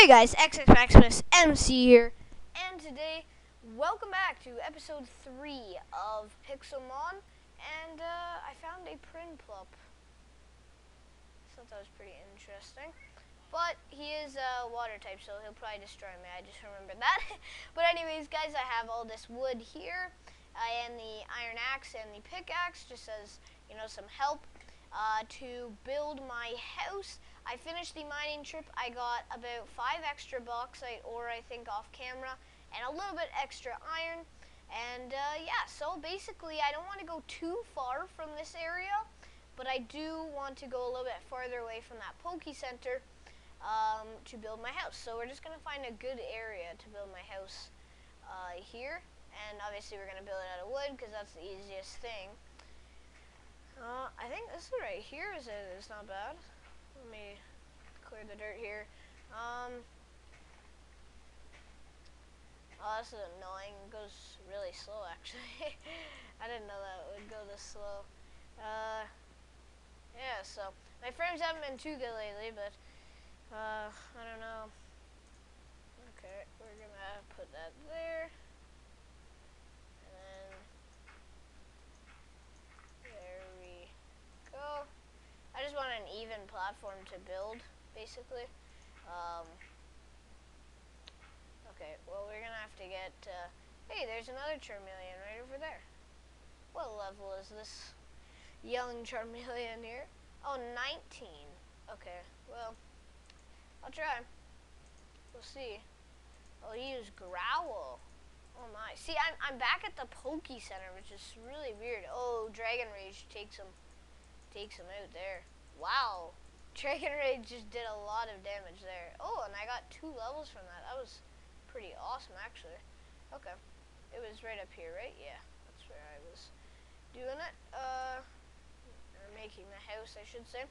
Hey guys, XX MC here, and today, welcome back to episode 3 of Pixelmon, and uh, I found a Prinplup. Thought that was pretty interesting. But he is uh, water type, so he'll probably destroy me, I just remember that. but anyways, guys, I have all this wood here, uh, and the iron axe and the pickaxe, just as, you know, some help uh, to build my house. I finished the mining trip. I got about five extra bauxite ore, I think, off camera, and a little bit extra iron. And uh, yeah, so basically, I don't want to go too far from this area, but I do want to go a little bit farther away from that Poke Center um, to build my house. So we're just going to find a good area to build my house uh, here. And obviously, we're going to build it out of wood because that's the easiest thing. Uh, I think this one right here is, is not bad. Let me the dirt here. Um, oh, this is annoying. It goes really slow, actually. I didn't know that it would go this slow. Uh, yeah, so my frames haven't been too good lately, but uh, I don't know. Okay, we're gonna put that there. And then there we go. I just want an even platform to build, basically. Um, okay, well, we're going to have to get... Uh, hey, there's another Charmeleon right over there. What level is this young Charmeleon here? Oh, 19. Okay, well, I'll try. We'll see. I'll use Growl. Oh my. See, I'm, I'm back at the Poke Center, which is really weird. Oh, Dragon Rage takes him, takes him out there. Dragon Rage just did a lot of damage there. Oh, and I got two levels from that. That was pretty awesome, actually. Okay. It was right up here, right? Yeah, that's where I was doing it. Uh, or making the house, I should say.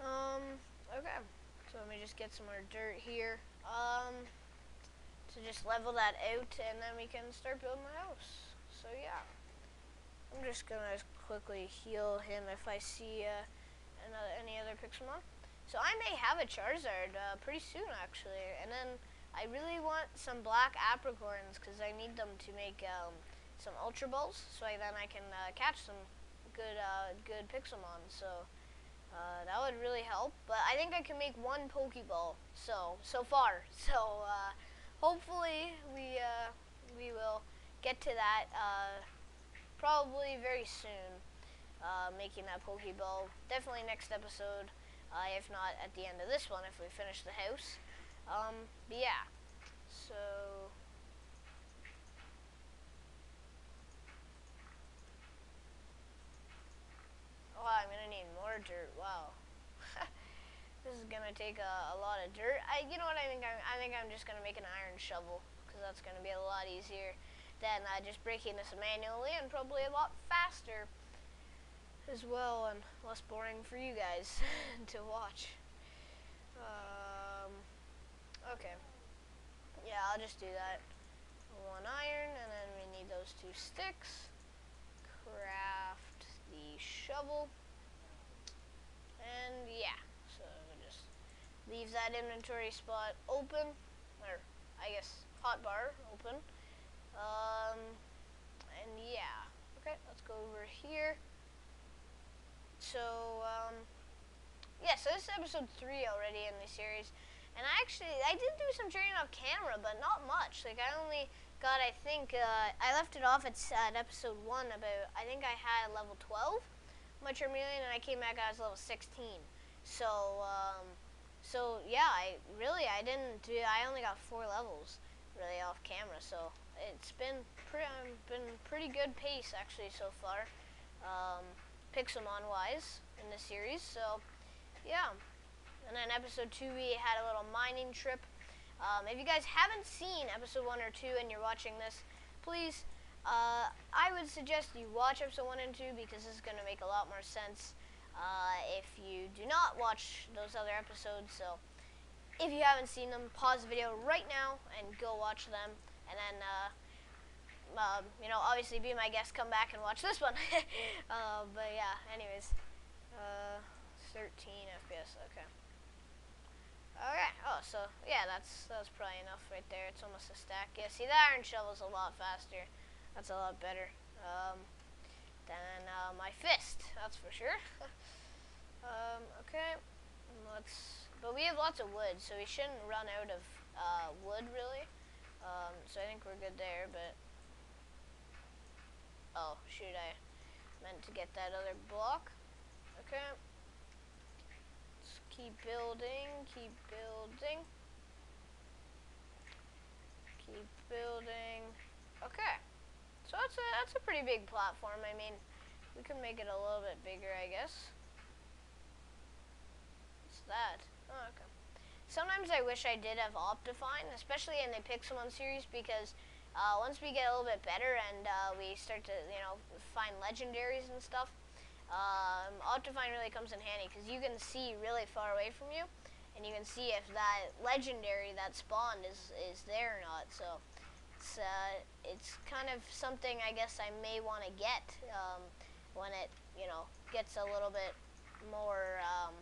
Um, okay. So let me just get some more dirt here. Um, to just level that out, and then we can start building the house. So, yeah. I'm just gonna quickly heal him if I see, uh, another, any other Pixelmon. So I may have a Charizard uh, pretty soon, actually. And then I really want some black apricorns because I need them to make um, some Ultra Balls, so I, then I can uh, catch some good uh, good Pixelmon. So uh, that would really help. But I think I can make one Pokeball. So so far. So uh, hopefully we uh, we will get to that probably very soon uh, making that Pokeball. Definitely next episode, uh, if not at the end of this one, if we finish the house. Um, but yeah, so... Oh, I'm gonna need more dirt. Wow, this is gonna take a, a, lot of dirt. I, you know what I think? I'm, I think I'm just gonna make an iron shovel because that's gonna be a lot easier than uh, just breaking this manually and probably a lot faster as well and less boring for you guys to watch. Um, okay. Yeah, I'll just do that. One iron, and then we need those two sticks. Craft the shovel. And yeah, so just leave that inventory spot open, or I guess hotbar open. Um, and yeah, okay, let's go over here. So, um, yeah, so this is episode 3 already in the series. And I actually, I did do some training off camera, but not much. Like, I only got, I think, uh, I left it off at, at episode 1 about, I think I had level 12, my Charmeleon, and I came back, I was level 16. So, um, so yeah, I really, I didn't do, I only got 4 levels, really, off camera. So, it's been, pretty, um, been pretty good pace, actually, so far. Um, Pixelmon-wise in the series. So, yeah. And then episode 2, we had a little mining trip. Um, if you guys haven't seen episode 1 or 2 and you're watching this, please, uh, I would suggest you watch episode 1 and 2 because this is going to make a lot more sense uh, if you do not watch those other episodes. So, if you haven't seen them, pause the video right now and go watch them. And then, uh, um, you know, obviously be my guest, come back and watch this one. uh, but yeah, anyways, uh, 13 FPS, okay. Okay, oh, so yeah, that's that's probably enough right there. It's almost a stack. Yeah, see the iron shovel's a lot faster. That's a lot better um, than uh, my fist. That's for sure. um, okay, let's. But we have lots of wood, so we shouldn't run out of uh, wood really. Um, so I think we're good there. But shoot, I meant to get that other block. Okay Let's keep building, keep building. Keep building. Okay. So that's a that's a pretty big platform. I mean, we can make it a little bit bigger, I guess. What's that? Oh, okay. Sometimes I wish I did have Optifine, especially in the Pixelmon series, because uh, once we get a little bit better and uh, we start to, you know, find legendaries and stuff, um, Optifine really comes in handy because you can see really far away from you, and you can see if that legendary that spawned is is there or not. So it's uh, it's kind of something I guess I may want to get um, when it you know gets a little bit more um,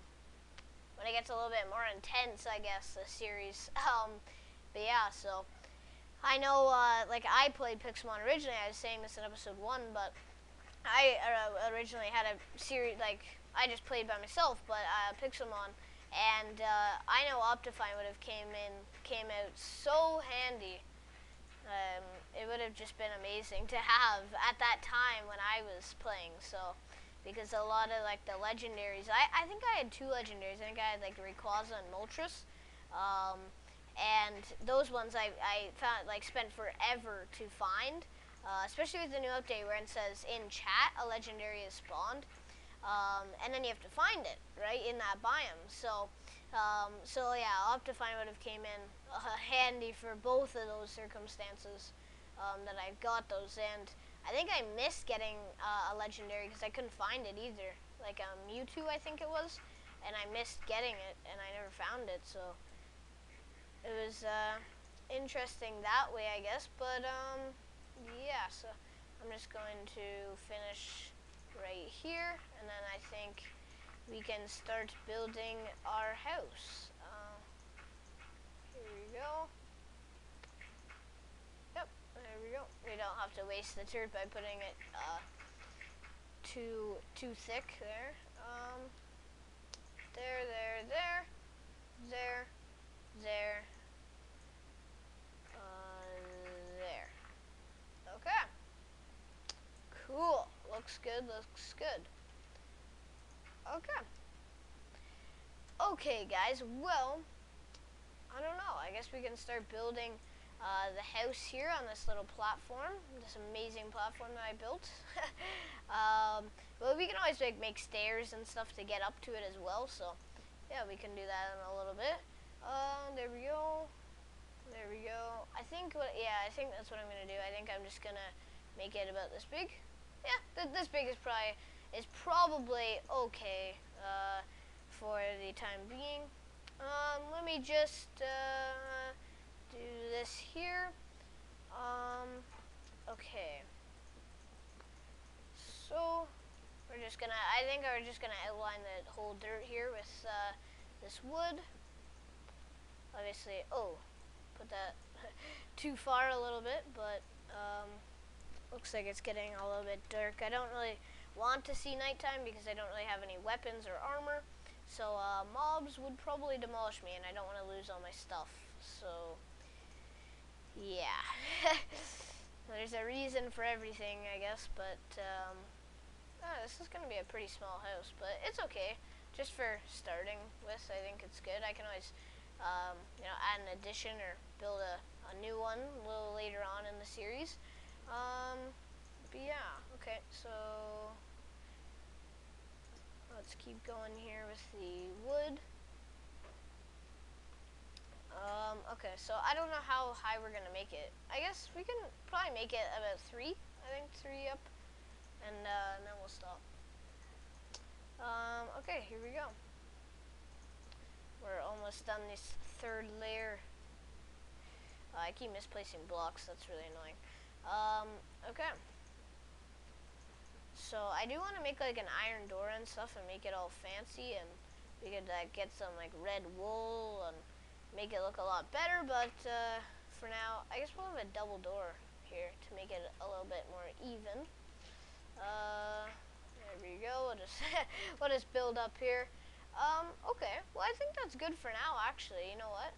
when it gets a little bit more intense. I guess the series. Um, but yeah, so. I know, uh, like, I played Pixelmon originally. I was saying this in episode one, but I uh, originally had a series like I just played by myself, but uh, Pixelmon, and uh, I know Optifine would have came in came out so handy. Um, it would have just been amazing to have at that time when I was playing. So because a lot of like the legendaries, I, I think I had two legendaries. I think I had like Rayquaza and Moltres. Um, and those ones I, I found like spent forever to find uh, especially with the new update where it says in chat a legendary is spawned. Um, and then you have to find it, right, in that biome. So, um, so yeah, Optifine would have came in uh, handy for both of those circumstances um, that I got those. And I think I missed getting uh, a legendary because I couldn't find it either. Like um, Mewtwo, I think it was. And I missed getting it, and I never found it. So it was uh, interesting that way, I guess. But um, yeah, so I'm just going to finish right here, and then I think we can start building our house. Uh, here we go. Yep, there we go. We don't have to waste the dirt by putting it uh, too too thick there. Um, there, there, there, there, there, Okay. Cool. Looks good, looks good. Okay. Okay, guys, well, I don't know. I guess we can start building uh, the house here on this little platform, this amazing platform that I built. um, but we can always make, make stairs and stuff to get up to it as well, so yeah, we can do that in a little bit. Uh, there we go. There we go. I think, what, yeah, I think that's what I'm going to do. I think I'm just going to make it about this big. Yeah, th this big is probably, is probably okay uh, for the time being. Um, let me just uh, do this here. Um, okay. So, we're just gonna, I think we're just gonna outline the whole dirt here with uh, this wood. Obviously, oh, put that too far a little bit, but um, looks like it's getting a little bit dark. I don't really want to see nighttime because I don't really have any weapons or armor. So uh, mobs would probably demolish me, and I don't want to lose all my stuff. So yeah, there's a reason for everything, I guess. But um, oh, this is gonna be a pretty small house, but it's okay. Just for starting with, I think it's good. I can always um, you know, add an addition or build a, a new one a little later on in the series. Um, but yeah, okay, so let's keep going here with the wood. Um, okay, so I don't know how high we're to make it. I guess we can probably make it about three. I think three up, and, uh, and then we'll stop. Um, okay, here we go. We're almost done this third layer. Uh, I keep misplacing blocks, that's really annoying. Um, okay. So I do want to make like an iron door and stuff and make it all fancy and we could uh, get some like red wool and make it look a lot better, but uh, for now, I guess we'll have a double door here to make it a little bit more even. Uh, there we go. We'll just we'll just build up here. Um, okay. Well, I think that's good for now. Actually, you know what?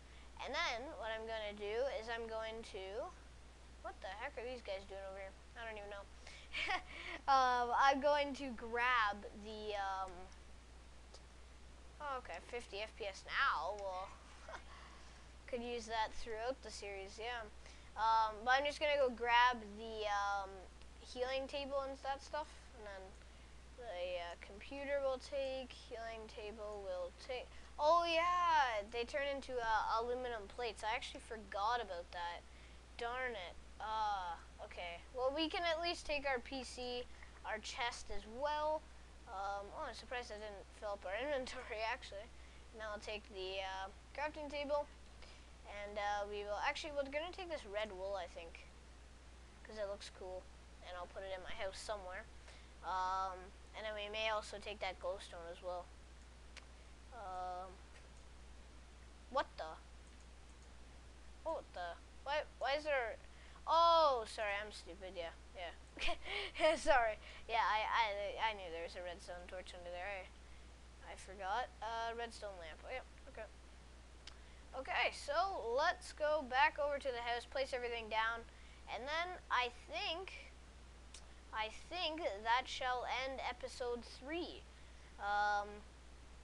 And then what I'm gonna do is I'm going to. What the heck are these guys doing over here? I don't even know. um, I'm going to grab the. Um, oh, okay, 50 FPS now. Well, could use that throughout the series. Yeah. Um, but I'm just gonna go grab the um, healing table and that stuff, and then the uh, computer will take, healing table will take. Oh yeah, they turn into uh, aluminum plates. I actually forgot about that. Darn it. Uh, okay. Well, we can at least take our PC, our chest as well. Um, oh, I'm surprised I didn't fill up our inventory actually. Now I'll take the uh, crafting table, and uh, we will actually we're gonna take this red wool I think, because it looks cool, and I'll put it in my house somewhere. Um, and then we may also take that glowstone as well. Um, what the? What the? Why, why is there... Oh, sorry, I'm stupid, yeah, yeah. sorry. Yeah, I, I, I knew there was a redstone torch under there. I, I forgot. Uh, redstone lamp. Oh, yeah, okay. Okay, so let's go back over to the house, place everything down, and then I think I think that shall end episode three. Um,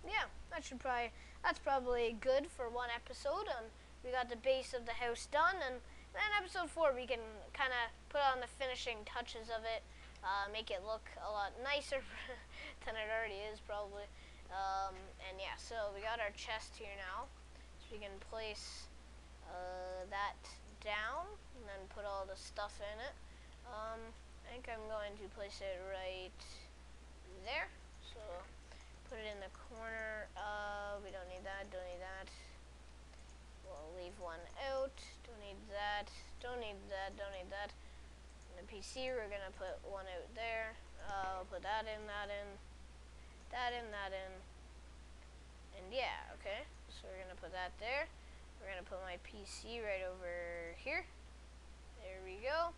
yeah, that should probably that's probably good for one episode. And we got the base of the house done, and then episode four we can kind of put on the finishing touches of it, uh, make it look a lot nicer than it already is probably. Um, and yeah, so we got our chest here now, so we can place uh, that down and then put all the stuff in it. Um, I think I'm going to place it right there. So put it in the corner. Uh, we don't need that, don't need that. Leave one out. Don't need that, don't need that, don't need that. In the PC, we're going to put one out there. I'll put that in, that in, that in, that in. And yeah, okay. So we're going to put that there. We're going to put my PC right over here. There we go.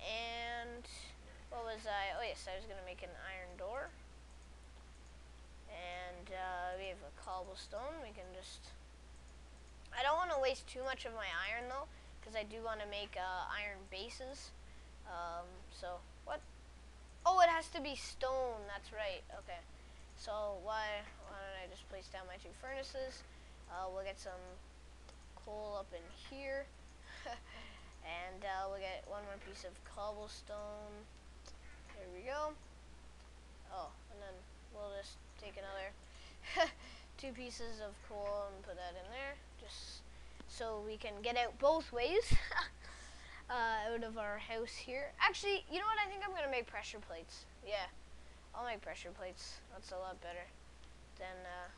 And what was I? Oh yes, I was gonna make an iron door. And uh, we have a cobblestone. We can just. I don't want to waste too much of my iron though, because I do want to make uh, iron bases. Um, so what? Oh, it has to be stone. That's right. Okay. So why why don't I just place down my two furnaces? Uh, we'll get some coal up in here. And uh, we'll get one more piece of cobblestone. There we go. Oh, and then we'll just take another two pieces of coal and put that in there. Just so we can get out both ways. uh, out of our house here. Actually, you know what? I think I'm going to make pressure plates. Yeah, I'll make pressure plates. That's a lot better than, uh,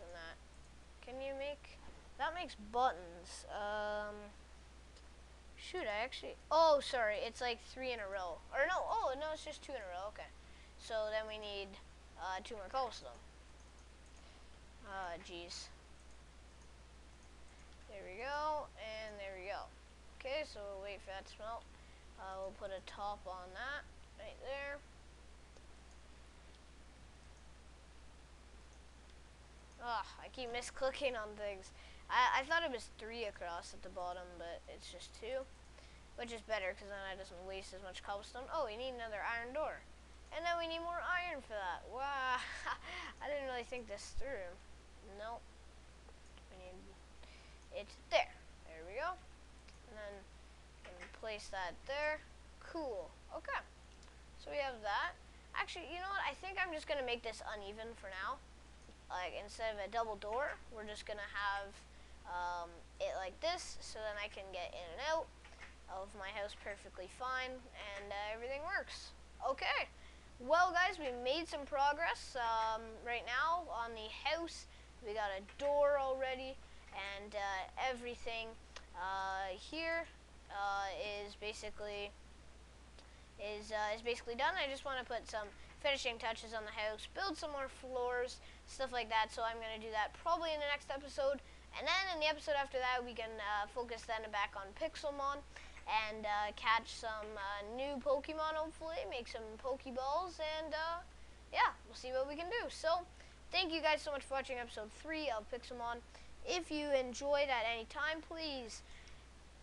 than that. Can you make... That makes buttons. Um... Shoot, I actually... Oh, sorry. It's like three in a row. Or no, oh, no, it's just two in a row. Okay. So then we need uh, two more cobblestone. Uh, jeez. There we go, and there we go. Okay, so we'll wait for that to melt. Uh, we'll put a top on that right there. Ugh, I keep misclicking on things. I, I thought it was three across at the bottom, but it's just two. Which is better, because then I doesn't waste as much cobblestone. Oh, we need another iron door. And then we need more iron for that. Wow. I didn't really think this through. Nope. Need there. There we go. And then place that there. Cool. Okay. So we have that. Actually, you know what? I think I'm just going to make this uneven for now. Like, instead of a double door, we're just going to have um, it like this so then I can get in and out of my house perfectly fine and uh, everything works. Okay. Well guys, we made some progress um, right now on the house. We got a door already and uh, everything uh, here uh, is basically is uh, is basically done. I just want to put some finishing touches on the house, build some more floors, stuff like that. So I'm going to do that probably in the next episode And then in the episode after that, we can uh, focus then back on Pixelmon and uh, catch some uh, new Pokemon, hopefully, make some Pokeballs, and uh, yeah, we'll see what we can do. So, thank you guys so much for watching episode 3 of Pixelmon. If you enjoyed at any time, please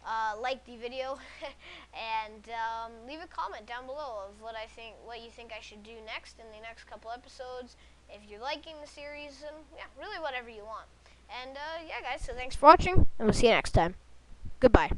uh, like the video and um, leave a comment down below of what I think, what you think I should do next in the next couple episodes. If you're liking the series, and yeah, really whatever you want. And uh, yeah, guys, so thanks for watching, and we'll see you next time. Goodbye.